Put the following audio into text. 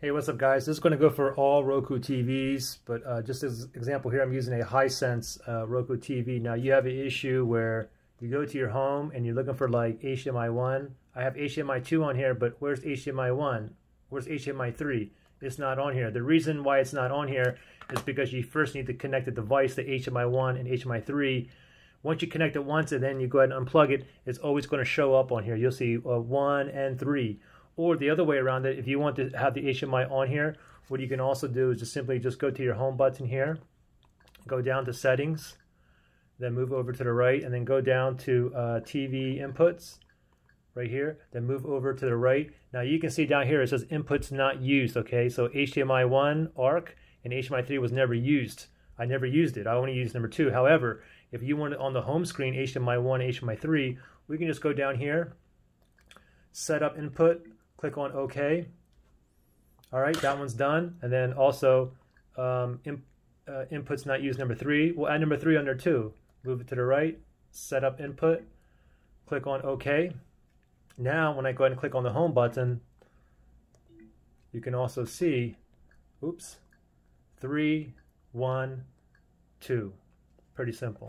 Hey, what's up guys? This is going to go for all Roku TVs, but uh, just as example here, I'm using a Hisense uh, Roku TV. Now you have an issue where you go to your home and you're looking for like HDMI 1. I have HDMI 2 on here, but where's HDMI 1? Where's HDMI 3? It's not on here. The reason why it's not on here is because you first need to connect the device to HDMI 1 and HDMI 3. Once you connect it once and then you go ahead and unplug it, it's always going to show up on here. You'll see uh, 1 and 3 or the other way around it, if you want to have the HDMI on here, what you can also do is just simply just go to your home button here, go down to settings, then move over to the right, and then go down to uh, TV inputs right here, then move over to the right. Now you can see down here it says inputs not used, okay? So HDMI 1 ARC and HDMI 3 was never used. I never used it. I only used number 2. However, if you want it on the home screen HDMI 1, HDMI 3, we can just go down here, set up input, click on OK. All right, that one's done. And then also um, in, uh, inputs not used number three. We'll add number three under two. Move it to the right, set up input, click on OK. Now, when I go ahead and click on the home button, you can also see, oops, three, one, two. Pretty simple.